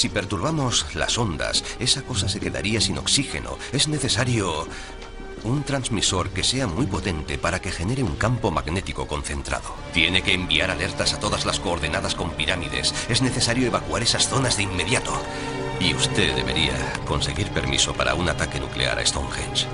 Si perturbamos las ondas, esa cosa se quedaría sin oxígeno. Es necesario un transmisor que sea muy potente para que genere un campo magnético concentrado. Tiene que enviar alertas a todas las coordenadas con pirámides. Es necesario evacuar esas zonas de inmediato. Y usted debería conseguir permiso para un ataque nuclear a Stonehenge.